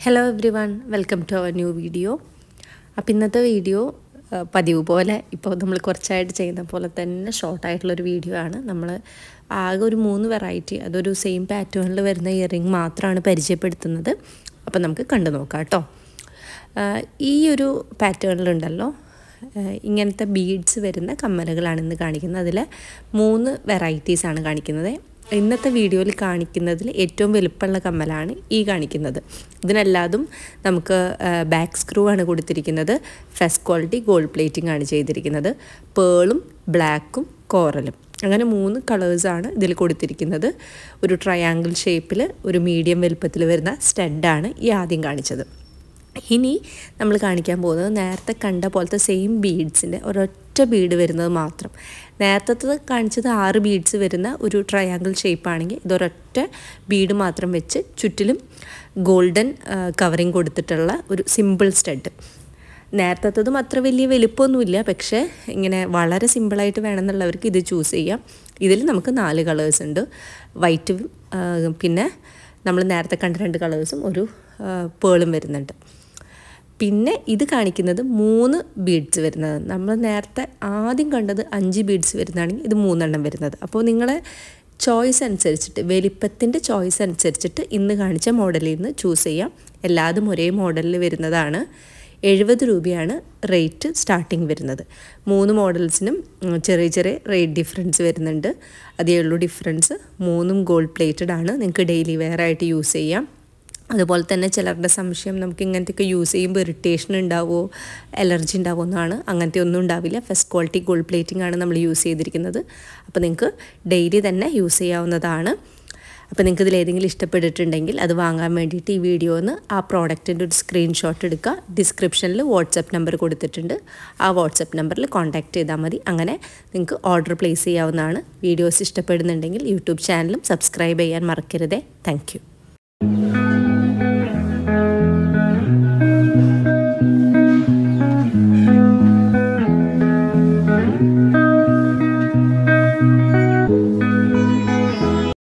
Hello everyone welcome to our new video അപ്പം ഇന്നത്തെ video പതിവ് പോലെ ഇപ്പോൾ നമ്മൾ കുറച്ചായിട്ട് ചെയ്യുന്ന പോലെ തന്നെ ഷോർട്ടായിട്ടുള്ളൊരു വീഡിയോ ആണ്. നമ്മൾ ആകെ ഒരു മൂന്ന് വെറൈറ്റി അതൊരു സെയിം പാറ്റേണിൽ വരുന്ന ഇയറിംഗ് മാത്രമാണ് പരിചയപ്പെടുത്തുന്നത്. അപ്പം നമുക്ക് കണ്ടു നോക്കാം കേട്ടോ ഈ ഒരു പാറ്റേണിലുണ്ടല്ലോ ഇങ്ങനത്തെ ബീഡ്സ് വരുന്ന കമ്മലുകളാണ് ഇന്ന് കാണിക്കുന്നത്. അതിൽ മൂന്ന് വെറൈറ്റീസാണ് കാണിക്കുന്നത്. ഇന്നത്തെ വീഡിയോയിൽ കാണിക്കുന്നതിൽ ഏറ്റവും വലുപ്പമുള്ള കമ്മലാണ് ഈ കാണിക്കുന്നത്. ഇതിനല്ലാതും നമുക്ക് ബാക്ക് സ്ക്രൂ ആണ് കൊടുത്തിരിക്കുന്നത്. ഫസ്റ്റ് ക്വാളിറ്റി ഗോൾഡ് പ്ലേറ്റിംഗ് ആണ് ചെയ്തിരിക്കുന്നത്. പേളും ബ്ലാക്കും കോറലും അങ്ങനെ മൂന്ന് കളേഴ്സാണ് ഇതിൽ കൊടുത്തിരിക്കുന്നത്. ഒരു ട്രയാങ്കിൾ ഷേപ്പിൽ ഒരു മീഡിയം വലുപ്പത്തിൽ വരുന്ന സ്റ്റഡാണ് ഈ ആദ്യം കാണിച്ചത്. ഇനി നമ്മൾ കാണിക്കാൻ പോകുന്നത് നേരത്തെ കണ്ട പോലത്തെ സെയിം ബീഡ്സിന്റെ ഒരൊറ്റ ബീഡ് വരുന്നത് മാത്രം. നേരത്തെ കാണിച്ചത് ആറ് ബീഡ്സ് വരുന്ന ഒരു ട്രയാങ്കിൾ ഷേപ്പാണെങ്കിൽ ഇതൊരൊറ്റ ബീഡ് മാത്രം വെച്ച് ചുറ്റിലും ഗോൾഡൻ കവറിങ് കൊടുത്തിട്ടുള്ള ഒരു സിമ്പിൾ സ്റ്റഡ് നേരത്തതും അത്ര വലിയ വലിപ്പമൊന്നുമില്ല. പക്ഷേ ഇങ്ങനെ വളരെ സിമ്പിളായിട്ട് വേണമെന്നുള്ളവർക്ക് ഇത് ചൂസ് ചെയ്യാം. ഇതിൽ നമുക്ക് നാല് കളേഴ്സ് ഉണ്ട്. വൈറ്റും പിന്നെ നമ്മൾ നേരത്തെ കണ്ട രണ്ട് കളേഴ്സും ഒരു പേളും വരുന്നുണ്ട്. പിന്നെ ഇത് കാണിക്കുന്നത് മൂന്ന് ബീഡ്സ് വരുന്നത്. നമ്മൾ നേരത്തെ ആദ്യം കണ്ടത് അഞ്ച് ബീഡ്സ് വരുന്നതാണെങ്കിൽ ഇത് മൂന്നെണ്ണം വരുന്നത്. അപ്പോൾ നിങ്ങളെ ചോയ്സ് അനുസരിച്ചിട്ട് വലിപ്പത്തിന്റെ ചോയ്സ് അനുസരിച്ചിട്ട് ഇന്ന് കാണിച്ച മോഡലിൽ നിന്ന് ചൂസ് ചെയ്യാം. എല്ലാതും ഒരേ മോഡലിൽ വരുന്നതാണ്. എഴുപത് രൂപയാണ് റേറ്റ് സ്റ്റാർട്ടിങ് വരുന്നത്. മൂന്ന് മോഡൽസിനും ചെറിയ ചെറിയ റേറ്റ് ഡിഫറൻസ് വരുന്നുണ്ട്. അതേ ഉള്ളൂ ഡിഫറൻസ് മൂന്നും ഗോൾഡ് പ്ലേറ്റഡ് ആണ്. നിങ്ങൾക്ക് ഡെയിലി വെയർ ആയിട്ട് യൂസ് ചെയ്യാം. അതുപോലെ തന്നെ ചിലരുടെ സംശയം നമുക്ക് ഇങ്ങനത്തെയൊക്കെ യൂസ് ചെയ്യുമ്പോൾ ഇറിറ്റേഷൻ ഉണ്ടാവുമോ അലർജി ഉണ്ടാവുമോ എന്നാണ്. അങ്ങനത്തെ ഒന്നും ഉണ്ടാവില്ല. ഫസ്റ്റ് ക്വാളിറ്റി ഗോൾഡ് പ്ലേറ്റിംഗ് ആണ് നമ്മൾ യൂസ് ചെയ്തിരിക്കുന്നത്. അപ്പോൾ നിങ്ങൾക്ക് ഡെയിലി തന്നെ യൂസ് ചെയ്യാവുന്നതാണ്. അപ്പോൾ നിങ്ങൾക്ക് ഇതിലേതെങ്കിലും ഇഷ്ടപ്പെട്ടിട്ടുണ്ടെങ്കിൽ അത് വാങ്ങാൻ വേണ്ടിയിട്ട് ഈ വീഡിയോ ഒന്ന് ആ പ്രോഡക്റ്റിന്റെ ഒരു സ്ക്രീൻഷോട്ട് എടുക്കുക ഡിസ്ക്രിപ്ഷനിൽ വാട്സപ്പ് നമ്പർ കൊടുത്തിട്ടുണ്ട്. ആ വാട്സപ്പ് നമ്പറിൽ കോൺടാക്റ്റ് ചെയ്താൽ മതി. അങ്ങനെ നിങ്ങൾക്ക് ഓർഡർ പ്ലേസ് ചെയ്യാവുന്നതാണ്. വീഡിയോസ് ഇഷ്ടപ്പെടുന്നുണ്ടെങ്കിൽ യൂട്യൂബ് ചാനലും സബ്സ്ക്രൈബ് ചെയ്യാൻ മറക്കരുതേ. താങ്ക്